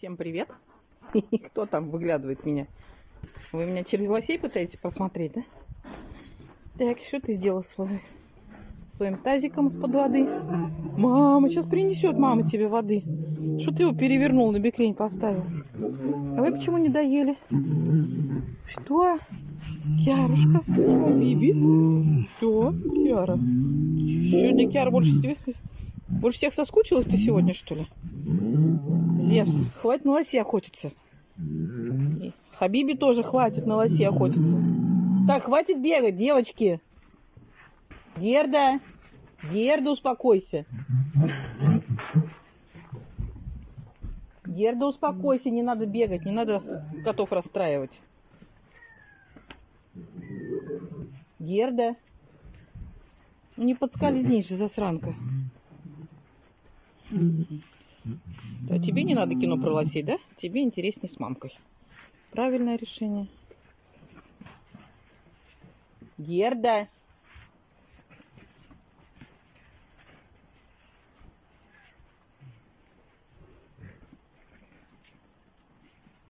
Всем привет. Кто там выглядывает меня? Вы меня через лосей пытаетесь посмотреть, да? Так, что ты сделал свой, своим тазиком из-под воды? Мама, сейчас принесет мама тебе воды. Что ты его перевернул, на бекрень поставил? А вы почему не доели? Что? Киарушка? Биби? Что? Киара? Сегодня Киара больше, больше всех соскучилась ты сегодня, что ли? Зевс, хватит на лосе охотиться. И Хабиби тоже хватит на лосе охотиться. Так, хватит бегать, девочки. Герда, Герда, успокойся. Герда, успокойся, не надо бегать, не надо котов расстраивать. Герда. Ну не подскользнись же, засранка. Тебе не надо кино про лосей, да? Тебе интереснее с мамкой. Правильное решение. Герда.